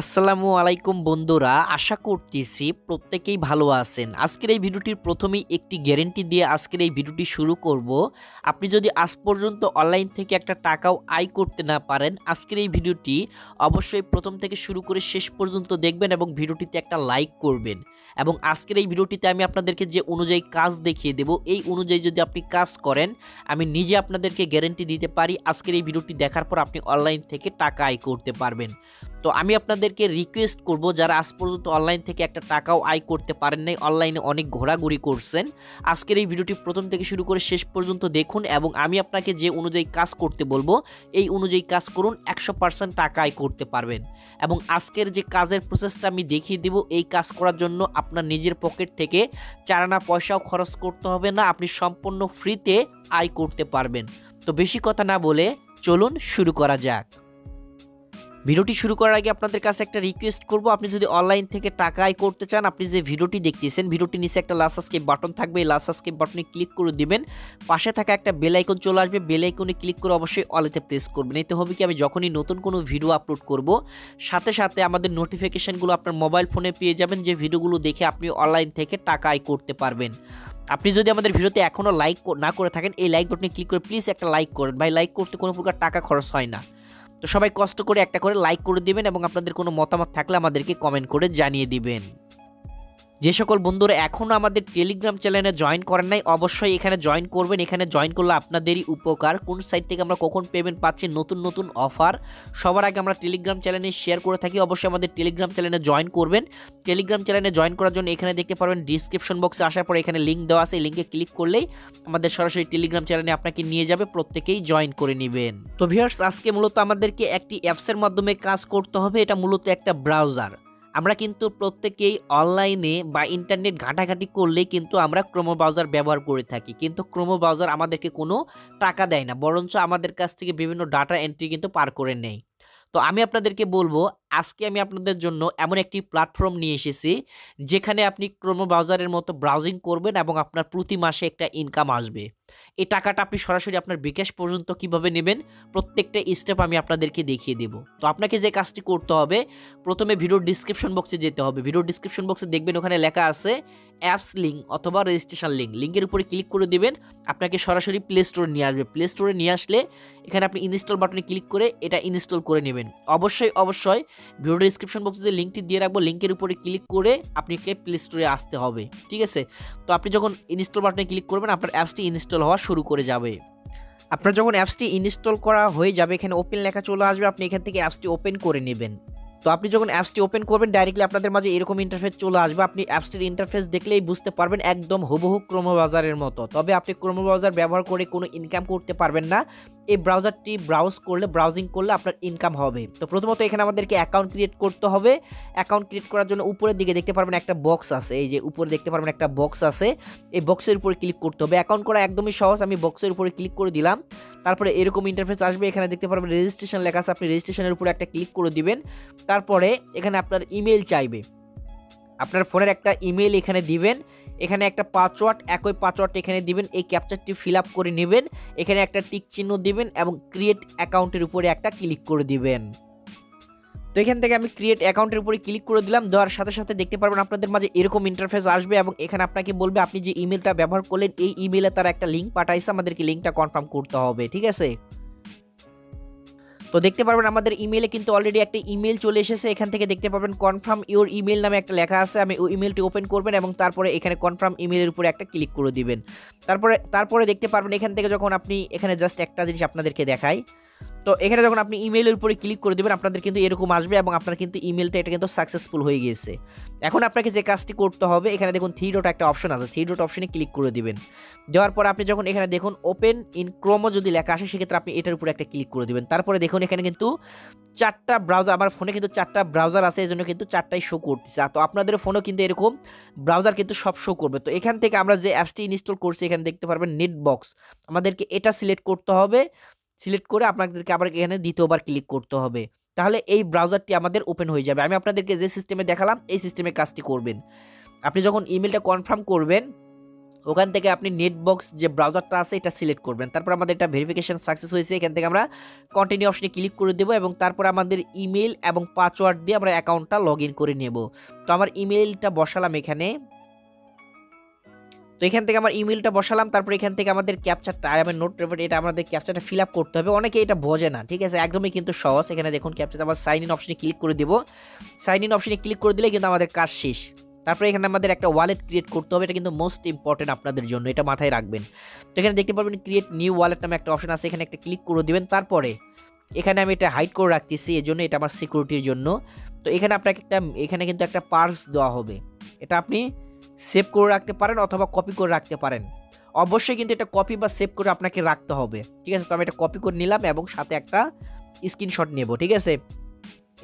আসসালামু আলাইকুম বন্ধুরা, আশা করতেছি প্রত্যেকেই ভালো আছেন। আজকের এই ভিডিওটির প্রথমেই একটি গ্যারেন্টি দিয়ে আজকের এই ভিডিওটি শুরু করব। আপনি যদি আজ পর্যন্ত অনলাইন থেকে একটা টাকাও আয় করতে না পারেন, আজকের এই ভিডিওটি অবশ্যই প্রথম থেকে শুরু করে শেষ পর্যন্ত দেখবেন এবং ভিডিওটিতে একটা লাইক করবেন। এবং আজকের এই ভিডিওটিতে আমি আপনাদেরকে যে অনুযায়ী কাজ দেখিয়ে দেব, এই অনুযায়ী যদি আপনি কাজ করেন, আমি নিজে আপনাদেরকে গ্যারেন্টি দিতে পারি, আজকের এই ভিডিওটি দেখার পর আপনি অনলাইন থেকে টাকা আয় করতে পারবেন। তো আমি আপনাদেরকে রিকোয়েস্ট করব যারা আজ পর্যন্ত অনলাইন থেকে একটা টাকাও আয় করতে পারেন নাই অনলাইনে অনেক ঘোরাঘুরি করছেন। আজকের এই ভিডিওটি প্রথম থেকে শুরু করে শেষ পর্যন্ত দেখুন এবং আমি আপনাকে যে অনুযায়ী কাজ করতে বলব, এই অনুযায়ী কাজ করুন, একশো পার্সেন্ট টাকা আয় করতে পারবেন। এবং আজকের যে কাজের প্রসেসটা আমি দেখিয়ে দেব, এই কাজ করার জন্য আপনার নিজের পকেট থেকে চারানা পয়সাও খরচ করতে হবে না, আপনি সম্পূর্ণ ফ্রিতে আয় করতে পারবেন। তো বেশি কথা না বলে চলুন শুরু করা যাক। ভিডিওটি শুরু করার আগে আপনাদের কাছে একটা রিকোয়েস্ট করব। আপনি যদি অনলাইন থেকে টাকা আয় করতে চান, আপনি যে ভিডিওটি দেখতেছেন ভিডিওটি নিচে একটা লাল সাবস্ক্রাইব বাটন থাকবে। এই লাল সাবস্ক্রাইব বাটনে ক্লিক করে দিবেন। পাশে থাকা একটা বেল আইকন চলে আসবে। বেল আইকনে ক্লিক করে অবশ্যই অলেতে প্রেস করবেন। এতে হবে কি, আমি যখনই নতুন কোনো ভিডিও আপলোড করব, সাথে সাথে আমাদের নোটিফিকেশনগুলো আপনার মোবাইল ফোনে পেয়ে যাবেন, যে ভিডিওগুলো দেখে আপনি অনলাইন থেকে টাকা আয় করতে পারবেন। আপনি যদি আমাদের ভিডিওতে এখনও লাইক না করে থাকেন, এই লাইক বাটনে ক্লিক করে প্লিজ একটা লাইক করেন। ভাই লাইক করতে কোনো প্রকার টাকা খরচ হয় না। তো সবাই কষ্ট করে একটা করে লাইক করে দিবেন এবং আপনাদের কোনো মতামত থাকলে আমাদেরকে কমেন্ট করে জানিয়ে দিবেন। যে সকল বন্ধুরা এখনও আমাদের টেলিগ্রাম চ্যানেলে জয়েন করেন নাই, অবশ্যই এখানে জয়েন করবেন। এখানে জয়েন করলে আপনাদেরই উপকার। কোন সাইট থেকে আমরা কখন পেমেন্ট পাচ্ছি, নতুন নতুন অফার সবার আগে আমরা টেলিগ্রাম চ্যানেলে শেয়ার করে থাকি। অবশ্যই আমাদের টেলিগ্রাম চ্যানেলে জয়েন করবেন। টেলিগ্রাম চ্যানেলে জয়েন করার জন্য এখানে দেখতে পারবেন ডিসক্রিপশন বক্সে আসার পর এখানে লিঙ্ক দেওয়া আছে। লিঙ্কে ক্লিক করলেই আমাদের সরাসরি টেলিগ্রাম চ্যানেলে আপনাকে নিয়ে যাবে, প্রত্যেকেই জয়েন করে নেবেন। তো ভিউয়ার্স আজকে মূলত আমাদেরকে একটি অ্যাপসের মাধ্যমে কাজ করতে হবে। এটা মূলত একটা ব্রাউজার আমরা কিন্তু প্রত্যেকেই অনলাইনে বা ইন্টারনেট ঘাঁটাঘাঁটি করলে কিন্তু আমরা ক্রোমো ব্রাউজার ব্যবহার করে থাকি। কিন্তু ক্রোমো ব্রাউজার আমাদেরকে কোনো টাকা দেয় না, বরঞ্চ আমাদের কাছ থেকে বিভিন্ন ডাটা এন্ট্রি কিন্তু পার করে নেয়। তো আমি আপনাদেরকে বলব আজকে আমি আপনাদের জন্য এমন একটি প্ল্যাটফর্ম নিয়ে এসেছি, যেখানে আপনি ক্রোমো ব্রাউজারের মতো ব্রাউজিং করবেন এবং আপনার প্রতি মাসে একটা ইনকাম আসবে। এই টাকাটা আপনি সরাসরি আপনার বিকাশ পর্যন্ত কীভাবে নেবেন, প্রত্যেকটা স্টেপ আমি আপনাদেরকে দেখিয়ে দেব। তো আপনাকে যে কাজটি করতে হবে, প্রথমে ভিডিওর ডিসক্রিপশন বক্সে যেতে হবে। ভিডিওর ডিসক্রিপশন বক্সে দেখবেন ওখানে লেখা আছে অ্যাপস লিঙ্ক অথবা রেজিস্ট্রেশন লিঙ্ক লিঙ্কের উপরে ক্লিক করে দেবেন, আপনাকে সরাসরি প্লে স্টোরে নিয়ে আসবে। প্লে স্টোরে নিয়ে আসলে এখানে আপনি ইনস্টল বাটনে ক্লিক করে এটা ইনস্টল করে নেবেন। অবশ্যই অবশ্যই ভিডিও ডিসক্রিপশন বক্সে যে লিঙ্কটি দিয়ে রাখব লিঙ্কের উপরে ক্লিক করে আপনাকে প্লে স্টোরে আসতে হবে, ঠিক আছে? তো আপনি যখন ইনস্টল বাটনে ক্লিক করবেন, আপনার অ্যাপসটি ইনস্টল হওয়া শুরু করে যাবে। আপনার যখন অ্যাপসটি ইনস্টল করা হয়ে যাবে, এখানে ওপেন লেখা চলে আসবে, আপনি এখান থেকে অ্যাপসটি ওপেন করে নেবেন। তো আপনি যখন অ্যাপসটি ওপেন করবেন ডাইরেক্টলি আপনাদের মাঝে এরকম ইন্টারফেস চলে আসবে, আপনি অ্যাপসটির ইন্টারফেস দেখলেই বুঝতে পারবেন একদম হুবহু ক্রোমো বাজারের মতো। তবে আপনি ক্রোমো বাজার ব্যবহার করে কোনো ইনকাম করতে পারবেন না। এই ব্রাউজারটি ব্রাউজ করলে ব্রাউজিং করলে আপনার ইনকাম হবে। তো প্রথমত এখানে আমাদেরকে অ্যাকাউন্ট ক্রিয়েট করতে হবে। অ্যাকাউন্ট ক্রিয়েট করার জন্য উপরের দিকে দেখতে পারবেন একটা বক্স আছে। এই যে উপরে দেখতে পারবেন একটা বক্স আছে। এই বক্সের উপরে ক্লিক করতে হবে। অ্যাকাউন্ট করা একদমই সহজ। আমি বক্সের উপরে ক্লিক করে দিলাম। তারপরে এরকম ইন্টারফেস আসবে। এখানে দেখতে পারবেন রেজিস্ট্রেশন লেখা আছে। আপনি রেজিস্ট্রেশনের উপরে একটা ক্লিক করে দিবেন। তারপরে এখানে আপনার ইমেল চাইবে। আপনার ফোনের একটা ইমেল এখানে দিবেন। এখানে একটা পাসওয়ার্ড একই পাসওয়ার্ড এখানে দিবেন, এই ক্যাপচারটি ফিল করে নেবেন, এখানে একটা টিক চিহ্ন দিবেন এবং ক্রিয়েট অ্যাকাউন্টের উপরে একটা ক্লিক করে দিবেন। তো এখান থেকে আমি ক্রিয়েট অ্যাকাউন্টের উপরে ক্লিক করে দিলাম, দেওয়ার সাথে সাথে দেখতে পারবেন আপনাদের মাঝে এরকম ইন্টারফেস আসবে এবং এখানে আপনাকে বলবে, আপনি যে ইমেলটা ব্যবহার করলেন, এই ইমেলে তারা একটা লিঙ্ক পাঠাইছে, আমাদেরকে লিঙ্কটা কনফার্ম করতে হবে। ঠিক আছে? তো দেখতে পারবেন আমাদের ইমেলে কিন্তু অলরেডি একটা ইমেল চলে এসেছে। এখান থেকে দেখতে পাবেন কনফার্ম ইউর ইমেল নামে একটা লেখা আছে। আমি ওই ইমেলটি ওপেন করবেন এবং তারপরে এখানে কনফার্ম ইমেলের উপরে একটা ক্লিক করে দিবেন। তারপরে তারপরে দেখতে পারবেন এখান থেকে যখন আপনি, এখানে জাস্ট একটা জিনিস আপনাদেরকে দেখাই। তো এখানে যখন আপনি ইমেলের উপরে ক্লিক করে দেবেন, আপনাদের কিন্তু এরকম আসবে এবং আপনার কিন্তু ইমেলটা এটা কিন্তু সাকসেসফুল হয়ে গিয়েছে। এখন আপনাকে যে কাজটি করতে হবে, এখানে দেখুন থ্রি ডট একটা অপশন আছে। থ্রি ডট অপশনে ক্লিক করে দিবেন। দেওয়ার পর আপনি যখন এখানে দেখুন ওপেন ইন ক্রোমো যদি লেখা আসে, সেক্ষেত্রে আপনি এটার উপরে একটা ক্লিক করে দিবেন। তারপরে দেখুন এখানে কিন্তু চারটা ব্রাউজার আমার ফোনে কিন্তু চারটা ব্রাউজার আছে এই জন্য কিন্তু চারটাই শো করতেছে। তো আপনাদের ফোনও কিন্তু এরকম ব্রাউজার কিন্তু সব শো করবে। তো এখান থেকে আমরা যে অ্যাপসটি ইনস্টল করছি, এখানে দেখতে পারবেন নেট বক্স আমাদেরকে এটা সিলেক্ট করতে হবে। সিলেক্ট করে আপনাদেরকে আবার এখানে দ্বিতীয়বার ক্লিক করতে হবে। তাহলে এই ব্রাউজারটি আমাদের ওপেন হয়ে যাবে। আমি আপনাদেরকে যে সিস্টেমে দেখালাম, এই সিস্টেমে কাজটি করবেন। আপনি যখন ইমেলটা কনফার্ম করবেন, ওখান থেকে আপনি নেটবক্স যে ব্রাউজারটা আছে, এটা সিলেক্ট করবেন। তারপর আমাদের এটা ভেরিফিকেশান সাকসেস হয়েছে, এখান থেকে আমরা কন্টিনিউ অপশনে ক্লিক করে দেবো এবং তারপর আমাদের ইমেল এবং পাসওয়ার্ড দিয়ে আমরা অ্যাকাউন্টটা লগ করে নেব। তো আমার ইমেলটা বসালাম এখানে। তো এখান থেকে আমার ইমেলটা বসালাম, তারপর এখান থেকে আমাদের ক্যাপচারটা আমার নোট পেপার এটা আমাদের ক্যাপচারটা ফিল আপ করতে হবে। অনেকে এটা বোঝে না, ঠিক আছে? একদমই কিন্তু সহজ। এখানে দেখুন ক্যাপচার আমার সাইন ইন অপশনে ক্লিক করে দেবো। সাইন ইন অপশনে ক্লিক করে দিলে কিন্তু আমাদের কাজ শেষ। তারপরে এখানে আমাদের একটা ওয়ালেট ক্রিয়েট করতে হবে, এটা কিন্তু মোস্ট ইম্পর্টেন্ট আপনাদের জন্য, এটা মাথায় রাখবেন। তো এখানে দেখতে পারবেন ক্রিয়েট নিউ ওয়ালেট নামে একটা অপশন আছে, এখানে একটা ক্লিক করে দেবেন। তারপরে এখানে আমি এটা হাইড করে রাখতেছি এই জন্য এটা আমার সিকিউরিটির জন্য। তো এখানে আপনাকে একটা, এখানে কিন্তু একটা পার্স দেওয়া হবে। এটা আপনি সেভ করে রাখতে পারেন অথবা কপি করে রাখতে পারেন। অবশ্যই কিন্তু এটা কপি বা সেভ করে আপনাকে রাখতে হবে। ঠিক আছে? তো আমি এটা কপি করে নিলাম এবং সাথে একটা স্ক্রিনশট নেব, ঠিক আছে?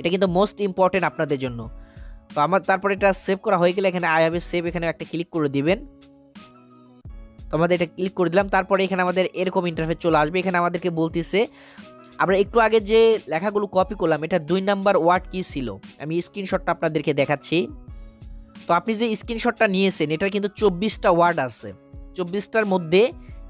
এটা কিন্তু মোস্ট ইম্পর্টেন্ট আপনাদের জন্য। তো আমার তারপর এটা সেভ করা হয়ে গেলে এখানে আই হ্যাভ সেভ এখানে একটা ক্লিক করে দিবেন। তো আমাদের এটা ক্লিক করে দিলাম। তারপরে এখানে আমাদের এরকম ইন্টারফেস চলে আসবে। এখানে আমাদেরকে বলতেছে, আমরা একটু আগে যে লেখাগুলো কপি করলাম, এটা দুই নাম্বার ওয়ার্ড কি ছিল? আমি স্ক্রিনশটটা আপনাদেরকে দেখাচ্ছি। তো আপনি যে স্ক্রিনশটটা নিয়েছেন এটা কিন্তু চব্বিশটা ওয়ার্ড আছে। চব্বিশটার মধ্যে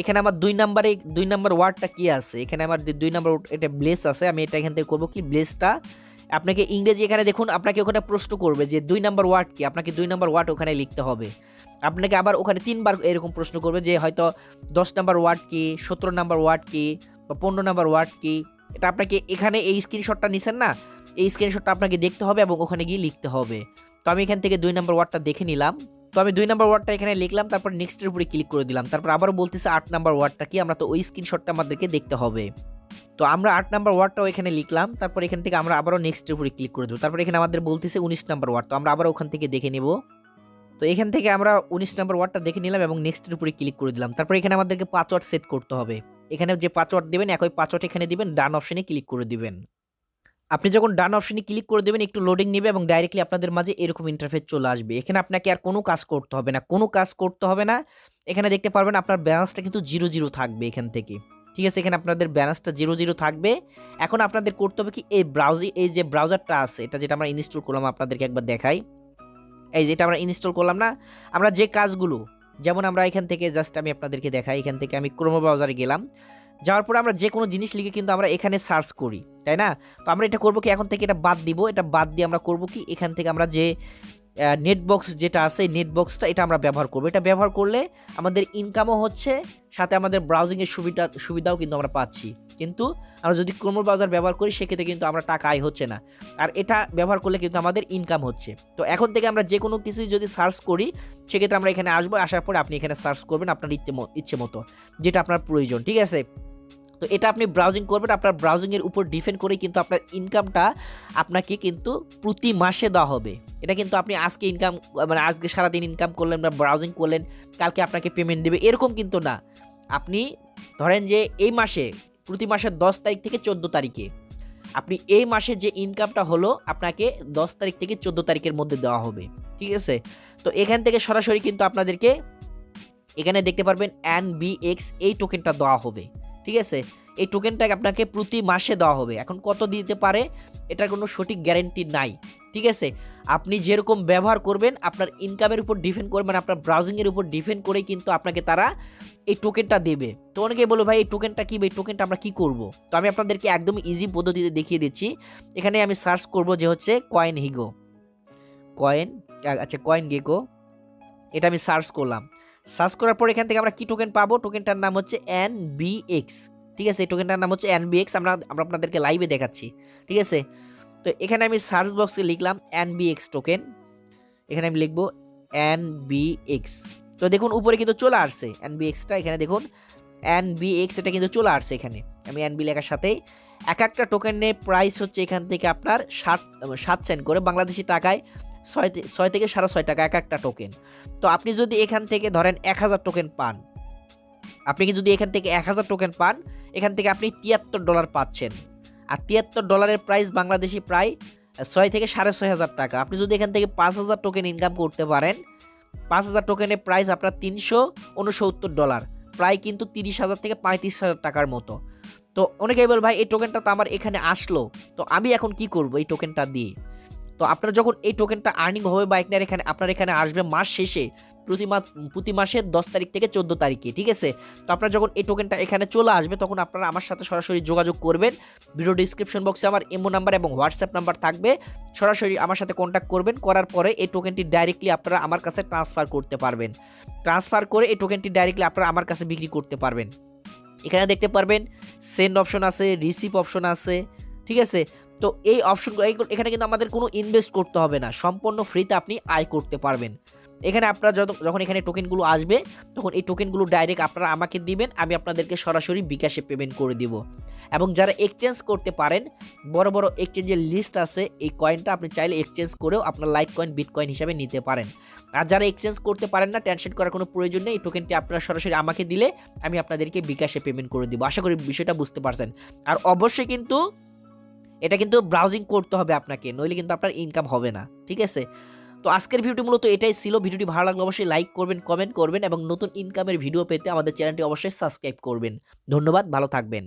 এখানে আমার দুই নাম্বারে, দুই নাম্বার ওয়ার্ডটা কি আছে? এখানে আমার দুই নাম্বার এটা ব্লেস আছে, আমি এটা এখান থেকে করব কি? ব্লেসটা আপনাকে ইংরেজি এখানে দেখুন, আপনাকে ওখানে প্রশ্ন করবে যে দুই নাম্বার ওয়ার্ড কি? আপনাকে দুই নাম্বার ওয়ার্ড ওখানে লিখতে হবে। আপনাকে আবার ওখানে তিনবার এরকম প্রশ্ন করবে যে হয়তো দশ নাম্বার ওয়ার্ড কি, সতেরো নাম্বার ওয়ার্ড কি, বা পনেরো নাম্বার ওয়ার্ড কি? এটা আপনাকে এখানে এই স্ক্রিনশটটা নিছেন না, এই স্ক্রিনশটটা আপনাকে দেখতে হবে এবং ওখানে গিয়ে লিখতে হবে। তো আমি এখান থেকে দুই নম্বর ওয়ার্ডটা দেখে নিলাম। তো আমি দুই নম্বর ওয়ার্ডটা এখানে লিখলাম, তারপর নেক্সটের উপরে ক্লিক করে দিলাম। তারপর আবারও বলতেছে আট নাম্বার ওয়ার্ডটা কি, আমরা তো ওই স্ক্রিনশটটা আমাদেরকে দেখতে হবে। তো আমরা আট নাম্বার ওয়ার্ডটাও এখানে লিখলাম, তারপর এখান থেকে আমরা আবারও নেক্সটের উপরে ক্লিক করে দেবো। তারপর এখানে আমাদের বলতেছে উনিশ নাম্বার ওয়ার্ড তো আমরা আবার ওখান থেকে দেখে নেব। তো এখান থেকে আমরা উনিশ নাম্বার ওয়ার্ডটা দেখে নিলাম এবং নেক্সটের উপরে ক্লিক করে দিলাম। তারপর এখানে আমাদেরকে পাসওয়ার্ড সেট করতে হবে। এখানে যে পাসওয়ার্ড দেবেন, একই পাসওয়ার্ড এখানে দিবেন, ডান অপশনে ক্লিক করে দিবেন। আপনি যখন ডান অপশনে ক্লিক করে দেবেন, একটু লোডিং নেবে এবং ডাইরেক্টলি আপনাদের মাঝে এরকম ইন্টারফেস চলে আসবে। এখানে আপনাকে আর কোনো কাজ করতে হবে না। কোনো কাজ করতে হবে না। এখানে দেখতে পারবেন আপনার ব্যালেন্সটা কিন্তু জিরো জিরো থাকবে এখান থেকে। ঠিক আছে, এখানে আপনাদের ব্যালেন্সটা জিরো জিরো থাকবে। এখন আপনাদের করতে হবে কি, এই ব্রাউজি এই যে ব্রাউজারটা আছে, এটা যেটা আমরা ইনস্টল করলাম, আপনাদেরকে একবার দেখাই। এই যেটা আমরা ইনস্টল করলাম না, আমরা যে কাজগুলো, যেমন আমরা এখান থেকে জাস্ট আমি আপনাদেরকে দেখাই, এখান থেকে আমি ক্রোমো ব্রাউজারে গেলাম। যাওয়ার পরে আমরা যে কোনো জিনিস লিখে কিন্তু আমরা এখানে সার্চ করি, তাই না? তো আমরা এটা করব কি? এখন থেকে এটা বাদ দিব, এটা বাদ দিয়ে আমরা করব কি? এখান থেকে আমরা যে নেটবক্স যেটা আছে নেটবক্সটা এটা আমরা ব্যবহার করব। এটা ব্যবহার করলে আমাদের ইনকামও হচ্ছে, সাথে আমাদের ব্রাউজিংয়ের সুবিধা, সুবিধাও কিন্তু আমরা পাচ্ছি। কিন্তু আমরা যদি ক্রোমো ব্রাউজার ব্যবহার করি, সেক্ষেত্রে কিন্তু আমরা টাকা আয় হচ্ছে না। আর এটা ব্যবহার করলে কিন্তু আমাদের ইনকাম হচ্ছে। তো এখন থেকে আমরা যে কোনো কিছু যদি সার্চ করি, সেক্ষেত্রে আমরা এখানে আসব। আসার পরে আপনি এখানে সার্চ করবেন আপনার ইচ্ছে ইচ্ছে মতো, যেটা আপনার প্রয়োজন, ঠিক আছে? তো এটা আপনি ব্রাউজিং করবেন, আপনার ব্রাউজিংয়ের উপর ডিপেন্ড করেই কিন্তু আপনার ইনকামটা আপনাকে কিন্তু প্রতি মাসে দেওয়া হবে। এটা কিন্তু আপনি আজকে ইনকাম মানে আজকে সারাদিন ইনকাম করলেন বা ব্রাউজিং করলেন, কালকে আপনাকে পেমেন্ট দেবে, এরকম কিন্তু না। আপনি ধরেন যে এই মাসে, প্রতি মাসের দশ তারিখ থেকে চোদ্দ তারিখে, আপনি এই মাসে যে ইনকামটা হলো, আপনাকে দশ তারিখ থেকে চোদ্দ তারিখের মধ্যে দেওয়া হবে, ঠিক আছে? তো এখান থেকে সরাসরি কিন্তু আপনাদেরকে, এখানে দেখতে পারবেন এন বি এক্স এই টোকেনটা দেওয়া হবে। ঠিক আছে? এই টোকেনটা আপনাকে প্রতি মাসে দেওয়া হবে। এখন কত দিতে পারে? এটার কোনো সঠিক গ্যারেন্টি নাই। ঠিক আছে? আপনি যেরকম ব্যবহার করবেন, আপনার ইনকামের উপর ডিপেন্ড করবেন মানে আপনার ব্রাউজিংয়ের উপর ডিপেন্ড করেই কিন্তু আপনাকে তারা এই টোকেনটা দেবে। তো অনেকে বলো, ভাই, এই টোকেনটা কী? এই টোকেনটা আমরা কী করব? তো আমি আপনাদেরকে একদম ইজি পদ্ধতিতে দেখিয়ে দিচ্ছি। এখানে আমি সার্চ করব যে হচ্ছে কয়েন হিগো কয়েন আচ্ছা কয়েন গেকো এটা আমি সার্চ করলাম। সার্চ করার পর এখান থেকে আমরা কি টোকেন পাবো? টোকেনটার নাম হচ্ছে এন বি এক্স ঠিক আছে? এই টোকেনটার নাম হচ্ছে এন বি এক্স আমরা আমরা আপনাদেরকে লাইভে দেখাচ্ছি। ঠিক আছে? তো এখানে আমি সার্চ বক্সে লিখলাম এন বি এক্স টোকেন এখানে আমি লিখব এন বি এক্স তো দেখুন, উপরে কিন্তু চলে আসছে এন বি এক্সটা এখানে দেখুন এন বি এক্স এটা কিন্তু চলে আসছে এখানে। আমি এন বি লেখার সাথেই এক একটা টোকেনের প্রাইস হচ্ছে এখান থেকে আপনার সাত সাত সেন্ট করে। বাংলাদেশি টাকায় ছয় ছয় থেকে সাড়ে ছয় টাকা এক একটা টোকেন তো আপনি যদি এখান থেকে ধরেন এক হাজার টোকেন পান, আপনি যদি এখান থেকে এক হাজার টোকেন পান, এখান থেকে আপনি তিয়াত্তর ডলার পাচ্ছেন। আর তিয়াত্তর ডলারের প্রাইস বাংলাদেশি প্রায় ছয় থেকে সাড়ে ছয় হাজার টাকা। আপনি যদি এখান থেকে পাঁচ হাজার টোকেন ইনকাম করতে পারেন, পাঁচ হাজার টোকেনের প্রাইস আপনার তিনশো উনসত্তর ডলার প্রায় কিন্তু তিরিশ হাজার থেকে পঁয়ত্রিশ হাজার টাকার মতো। তো অনেকেই বল, ভাই, এই টোকেনটা তো আমার এখানে আসলো। তো আমি এখন কি করব এই টোকেনটা দিয়ে? তো আপনার যখন এই টোকেনটা আর্নিং হবে বা আপনার এখানে আপনার এখানে আসবে মাস শেষে, প্রতি মাস, প্রতি মাসের দশ তারিখ থেকে চোদ্দ তারিখে, ঠিক আছে? তো আপনারা যখন এই টোকেনটা এখানে চলে আসবে, তখন আপনারা আমার সাথে সরাসরি যোগাযোগ করবেন। ভিডিও ডিসক্রিপশন বক্সে আমার ইমো নাম্বার এবং হোয়াটসঅ্যাপ নাম্বার থাকবে। সরাসরি আমার সাথে কন্ট্যাক্ট করবেন, করার পরে এই টোকেনটি ডাইরেক্টলি আপনারা আমার কাছে ট্রান্সফার করতে পারবেন। ট্রান্সফার করে এই টোকেনটি ডাইরেক্টলি আপনারা আমার কাছে বিক্রি করতে পারবেন। এখানে দেখতে পারবেন সেন্ড অপশন আছে রিসিভ অপশন আছে, ঠিক আছে? তো এই অপশনগুলো এখানে কিন্তু আমাদের কোনো ইনভেস্ট করতে হবে না। সম্পূর্ণ ফ্রিতে আপনি আয় করতে পারবেন। এখানে আপনারা যত- যখন এখানে টোকেনগুলো আসবে, তখন এই টোকেনগুলো ডাইরেক্ট আপনারা আমাকে দিবেন, আমি আপনাদেরকে সরাসরি বিকাশে পেমেন্ট করে দিব। এবং যারা এক্সচেঞ্জ করতে পারেন, বড় বড় এক্সচেঞ্জের লিস্ট আছে, এই কয়েনটা আপনি চাইলে এক্সচেঞ্জ করেও আপনার লাইট কয়েন বিটকয়েন হিসাবে নিতে পারেন। আর যারা এক্সচেঞ্জ করতে পারেন না টেনশন করার কোনো প্রয়োজন নেই, এই টোকেনটি আপনারা সরাসরি আমাকে দিলে আমি আপনাদেরকে বিকাশে পেমেন্ট করে দিব। আশা করি বিষয়টা বুঝতে পারছেন। আর অবশ্যই কিন্তু এটা কিন্তু ব্রাউজিং করতে হবে আপনাকে, নইলে কিন্তু আপনার ইনকাম হবে না, ঠিক আছে? তো আজকের ভিডিওটি মূলত এটাই ছিল, ভিডিওটি ভালো লাগলে অবশ্যই লাইক করবেন কমেন্ট করবেন এবং নতুন ইনকামের ভিডিও পেতে আমাদের চ্যানেলটি অবশ্যই সাবস্ক্রাইব করবেন। ধন্যবাদ, ভালো থাকবেন।